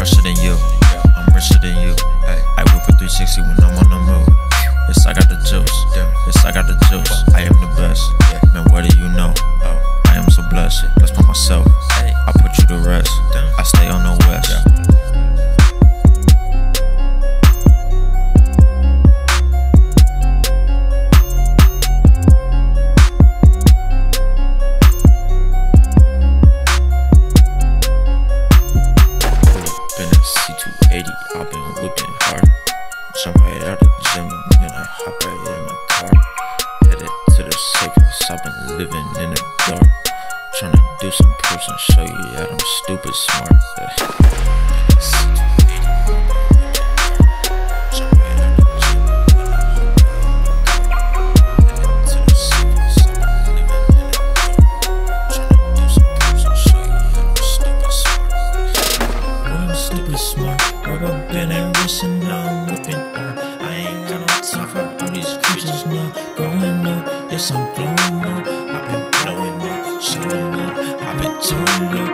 fresher than you. I'm richer than you. I whip a 360 when I'm on the move. Yes, I got the juice. Yes, I got the and hop right in my car. Headed to the safe house, I've been living in the dark. Trying to do some proofs and show you that I'm stupid smart. Yeah. stupid smart. Rubber band and wrist and I'm whipping. something. I've been blowing up, showing up, I've been doing up.